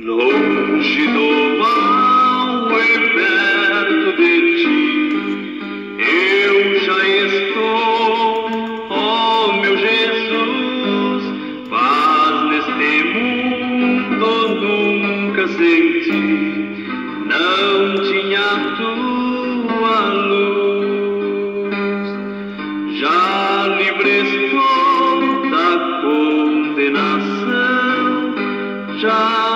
Longe do mal e perto de ti, eu já estou, ó meu Jesus, paz neste mundo nunca senti, não tinha tua luz, já livre estou da condenação, já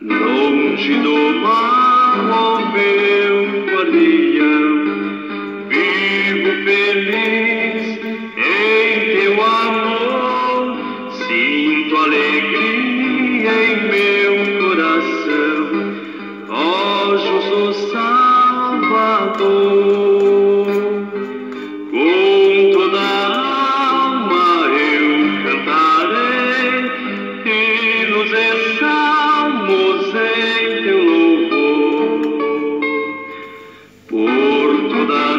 Longe do mal, ó meu guardião,